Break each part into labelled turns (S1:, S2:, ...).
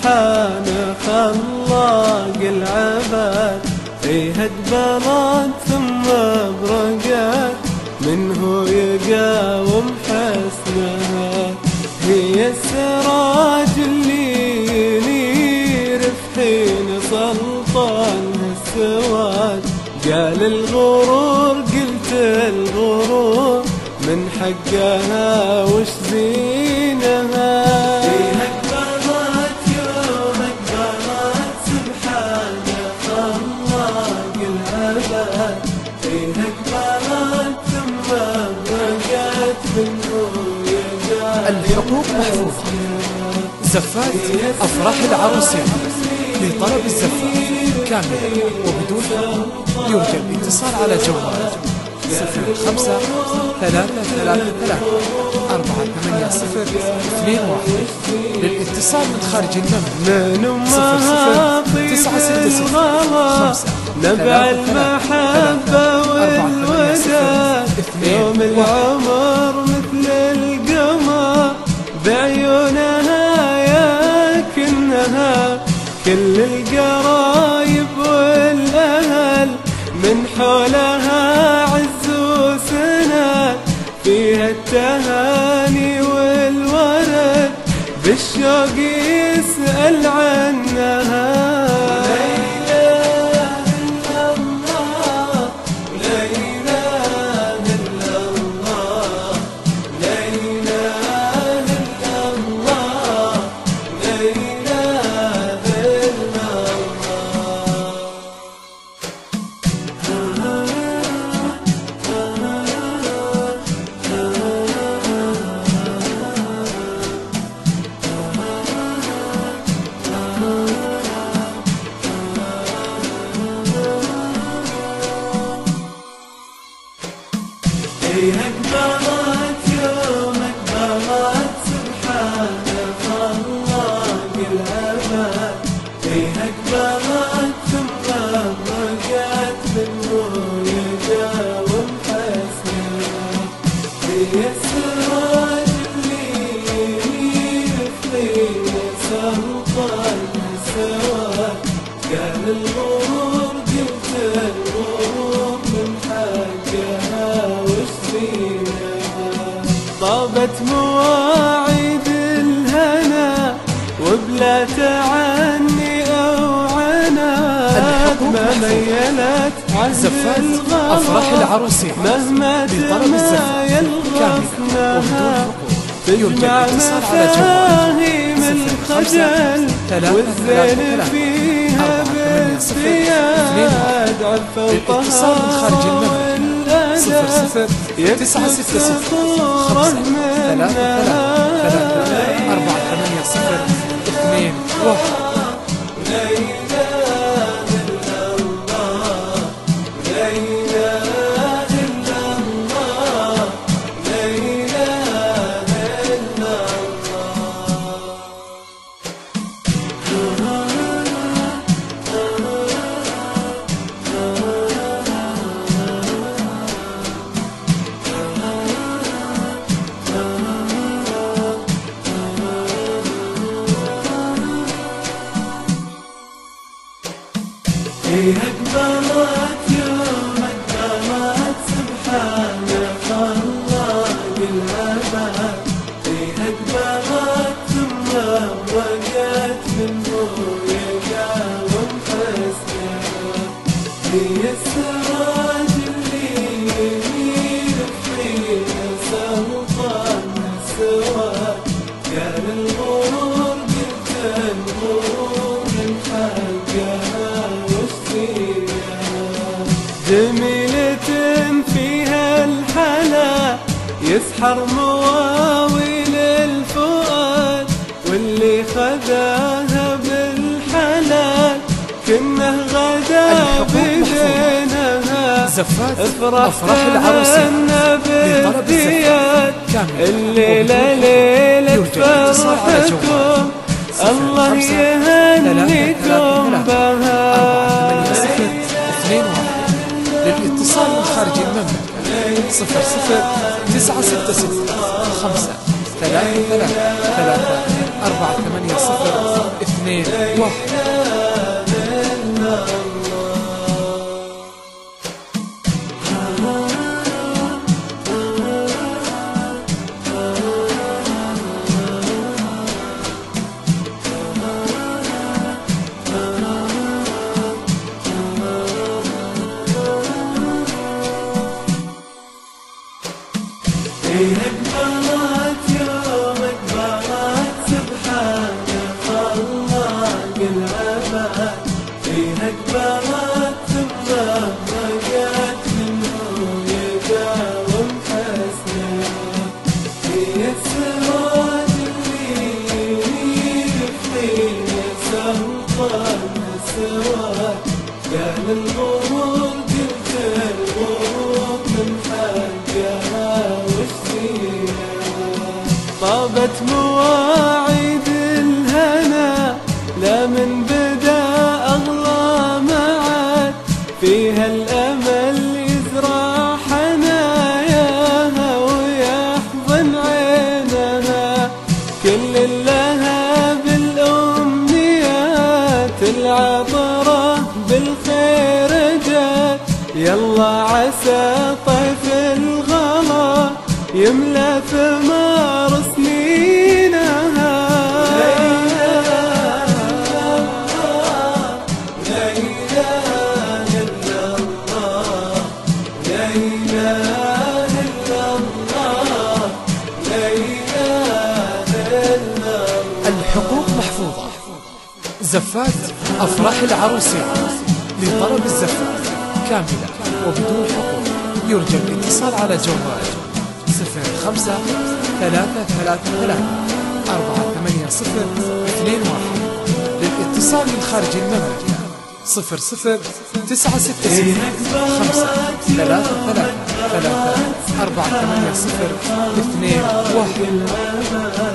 S1: سبحانه خلاق العباد فيها اقبلت ثم برقت منه يقاوم حسنها. هي السراج اللي ينير في حين سلطان السواد. قال الغرور قلت الغرور من حقها وش زينها
S2: الحقوق محفوظة. زفات أفراح العروسين لطلب الزفات. كاملة وبدون حقوق. يرجى الاتصال على جوال. صفر خمسة ثلاثة ثلاثة ثلاثة أربعة ثمانية صفر اثنين واحد للاتصال من خارج
S1: من
S2: صفر صفر
S1: طيب
S2: تسعة ستة
S1: الغلا
S2: خمسة
S1: نبع المحبة
S2: صفر اثنين
S1: يوم. العمر مثل القمر بعيونها ياكنها كل القرايب والأهل من حولها فيها التهاني والورد بالشوق يسأل عنها قال الغرور قلت الغرور من حقها وش فيها طابت مواعيد الهنا وبلا تعني أو عناد ما. ميلت عن الغلا.
S2: أفراح العروسين
S1: مهما تمايل غصنها تجمع
S2: الاتصال على
S1: مفاهيم
S2: صفر
S1: الخجل والزين فيها
S2: صفر.
S1: بالزياد عفا
S2: للاتصال من خارج صفر صفر تسعة ستة خمسة ثلاثة ثلاثة ثلاثة أربعة ثمانية صفر اثنين واحد.
S1: إيه أقبلت يوم أقبلت سبحانه خلاق العباد إيه أقبلت ثم وقت منه يقاوم حسنها هي السراج يسحر مواويل الفؤاد واللي خذاها بالحلال. كنه غدا بدينها افرح
S2: أفراح العروسين
S1: بالديات
S2: الزفات كاملة
S1: الليلة
S2: وبدون
S1: ليلة
S2: صفر صفر تسعة ستة ستة خمسة ثلاثة ثلاثة ثلاثة أربعة ثمانية صفر اثنين واحد.
S1: فينك مرات يومك مرات سبحان خلاق العباد فينك مرات ثم رجعت منه يداوم من بدا أغلى معاد فيها الامل يزرع حناياها ويحضن عينها كل لها بالامنيات العطرة بالخير جات يلا عسى طيف الغلا يملى ثمار
S2: زفات أفراح العروسين لطلب الزفات كاملة وبدون حقوق. يرجى الاتصال على جوال صفر خمسة ثلاثة ثلاثة ثلاثة أربعة ثمانية صفر اثنين واحد. للاتصال من خارج المملكة صفر صفر تسعة ستة ستة خمسة ثلاثة ثلاثة ثلاثة أربعة ثمانية صفر اثنين واحد.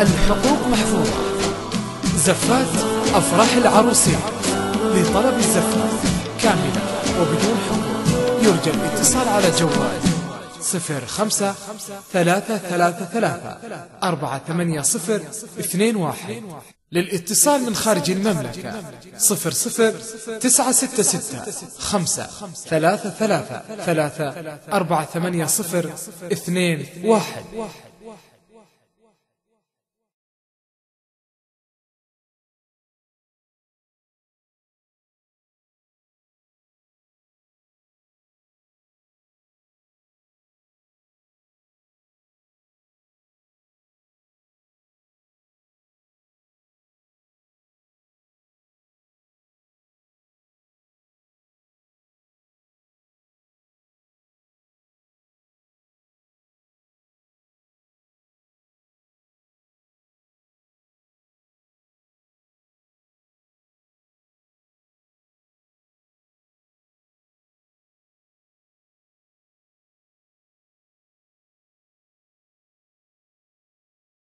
S2: الحقوق محفوظة. زفات أفراح العروسين. لطلب الزفات كاملة وبدون حقوق. يرجى الاتصال على جوال صفر خمسة ثلاثة ثلاثة ثلاثة أربعة ثمانية صفر اثنين واحد. للاتصال من خارج المملكة صفر صفر تسعة ستة ستة خمسة ثلاثة ثلاثة ثلاثة أربعة ثمانية صفر اثنين واحد.